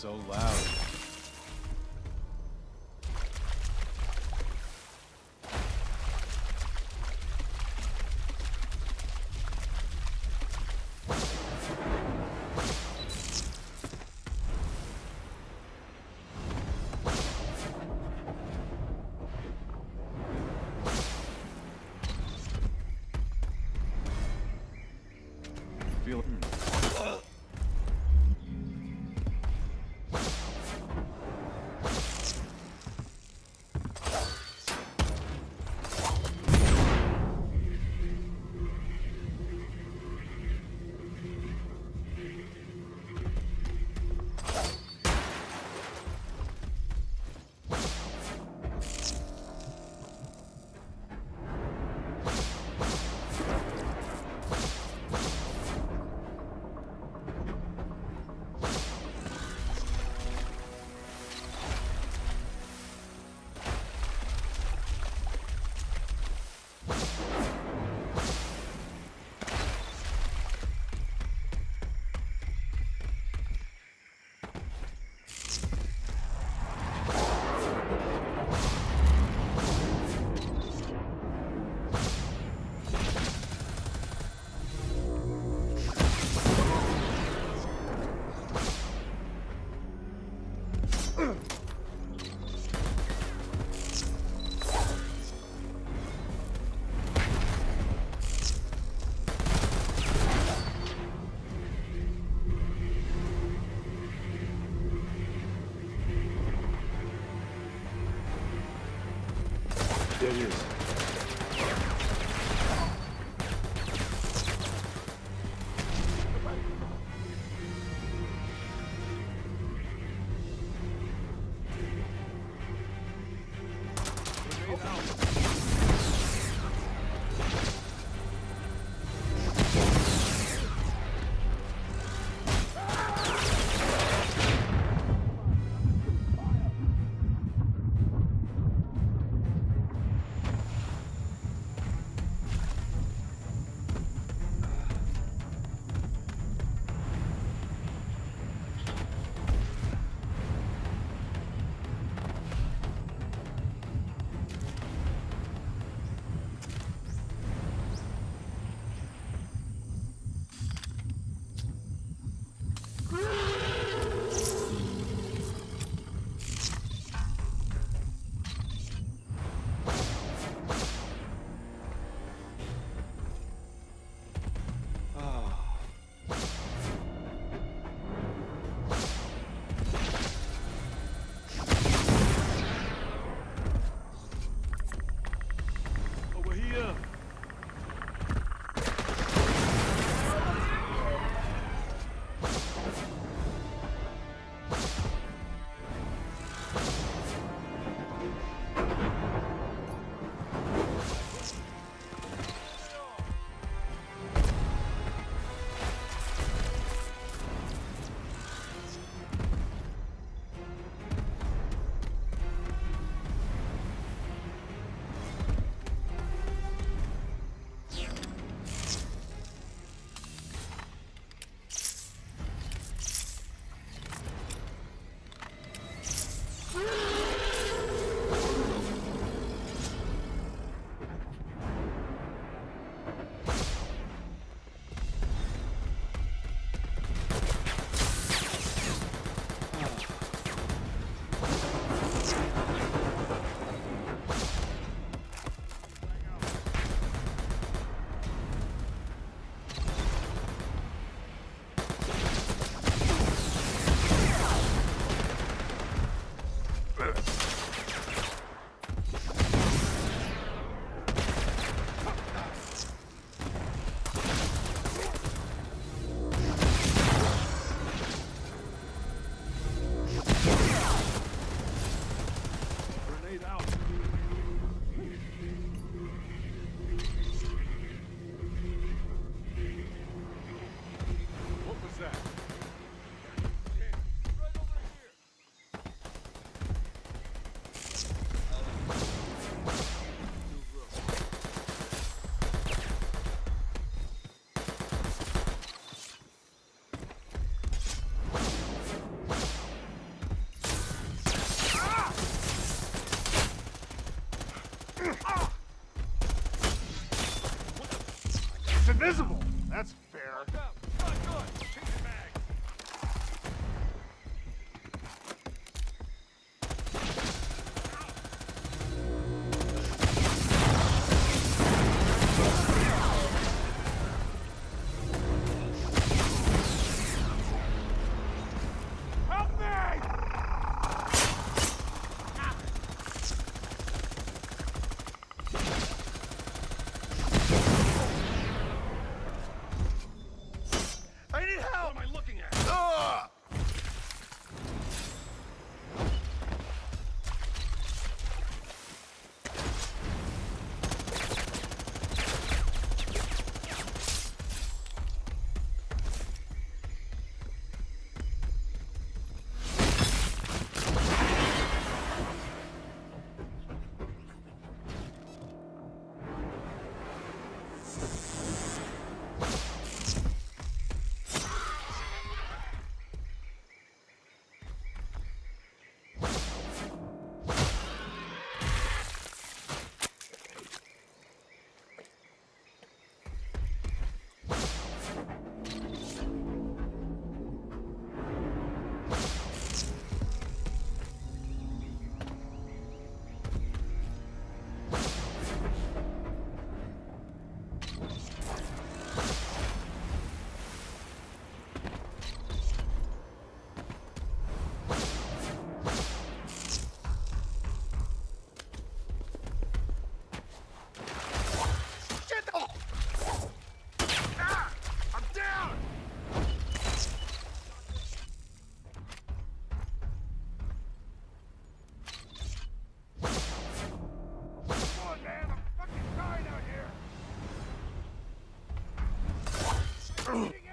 so loud. Feel. Mm. It is. Ugh.